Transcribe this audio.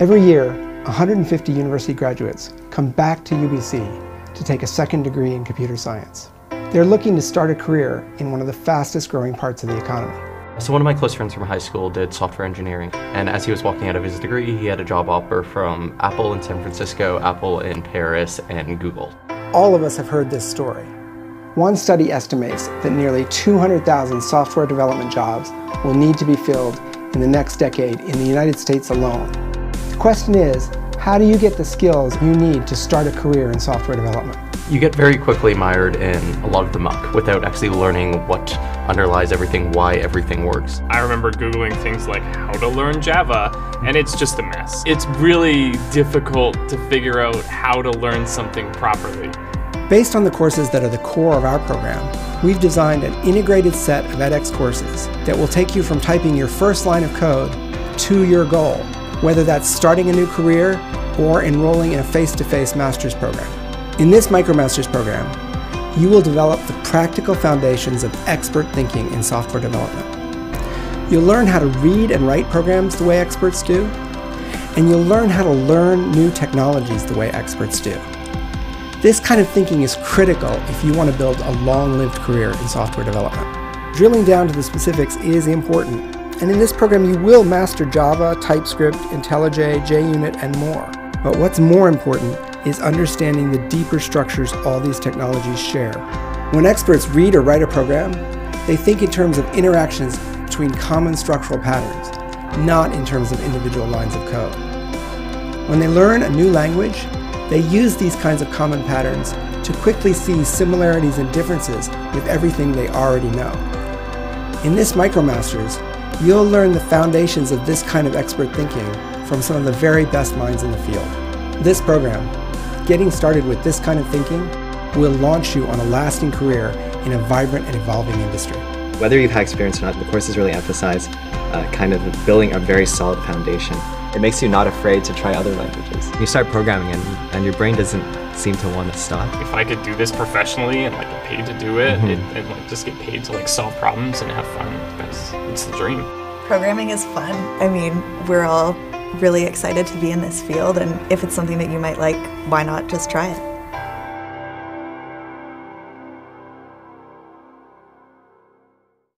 Every year, 150 university graduates come back to UBC to take a second degree in computer science. They're looking to start a career in one of the fastest growing parts of the economy. So one of my close friends from high school did software engineering, and as he was walking out of his degree, he had a job offer from Apple in San Francisco, Apple in Paris, and Google. All of us have heard this story. One study estimates that nearly 200,000 software development jobs will need to be filled in the next decade in the United States alone. The question is, how do you get the skills you need to start a career in software development? You get very quickly mired in a lot of the muck without actually learning what underlies everything, why everything works. I remember Googling things like how to learn Java, and it's just a mess. It's really difficult to figure out how to learn something properly. Based on the courses that are the core of our program, we've designed an integrated set of edX courses that will take you from typing your first line of code to your goal, whether that's starting a new career or enrolling in a face-to-face master's program. In this MicroMasters program, you will develop the practical foundations of expert thinking in software development. You'll learn how to read and write programs the way experts do, and you'll learn how to learn new technologies the way experts do. This kind of thinking is critical if you want to build a long-lived career in software development. Drilling down to the specifics is important, and in this program you will master Java, TypeScript, IntelliJ, JUnit, and more. But what's more important is understanding the deeper structures all these technologies share. When experts read or write a program, they think in terms of interactions between common structural patterns, not in terms of individual lines of code. When they learn a new language, they use these kinds of common patterns to quickly see similarities and differences with everything they already know. In this MicroMasters, you'll learn the foundations of this kind of expert thinking from some of the very best minds in the field. This program, getting started with this kind of thinking, will launch you on a lasting career in a vibrant and evolving industry. Whether you've had experience or not, the courses really emphasize uh, kind of building a very solid foundation it makes you not afraid to try other languages. You start programming and, and your brain doesn't seem to want to stop. If I could do this professionally and like get paid to do it, mm-hmm. and, and like just get paid to like solve problems and have fun, that's it's the dream. Programming is fun. I mean, we're all really excited to be in this field, and if it's something that you might like, why not just try it?